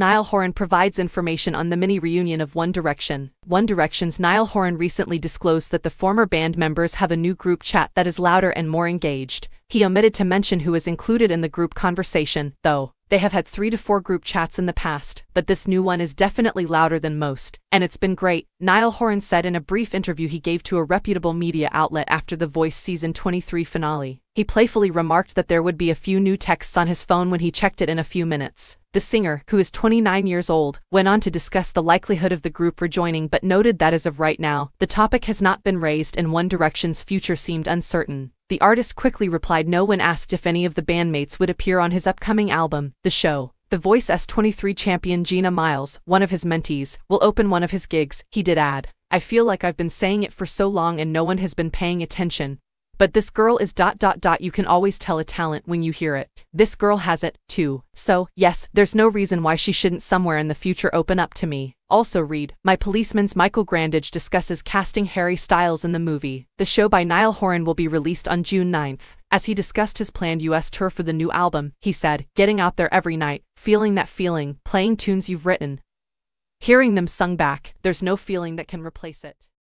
Niall Horan provides information on the mini reunion of One Direction. One Direction's Niall Horan recently disclosed that the former band members have a new group chat that is louder and more engaged. He omitted to mention who is included in the group conversation, though. They have had three to four group chats in the past, but this new one is definitely louder than most, and it's been great, Niall Horan said in a brief interview he gave to a reputable media outlet after The Voice season 23 finale. He playfully remarked that there would be a few new texts on his phone when he checked it in a few minutes. The singer, who is 29 years old, went on to discuss the likelihood of the group rejoining but noted that as of right now, the topic has not been raised and One Direction's future seemed uncertain. The artist quickly replied no when asked if any of the bandmates would appear on his upcoming album, The Show. The Voice S23 champion Gina Miles, one of his mentees, will open one of his gigs, he did add. I feel like I've been saying it for so long and no one has been paying attention. But this girl is dot dot dot you can always tell a talent when you hear it. This girl has it, too. So, yes, there's no reason why she shouldn't somewhere in the future open up to me. Also read, My Policeman's Michael Grandage discusses casting Harry Styles in the movie. The show by Niall Horan will be released on June 9th. As he discussed his planned US tour for the new album, he said, getting out there every night, feeling that feeling, playing tunes you've written. Hearing them sung back, there's no feeling that can replace it.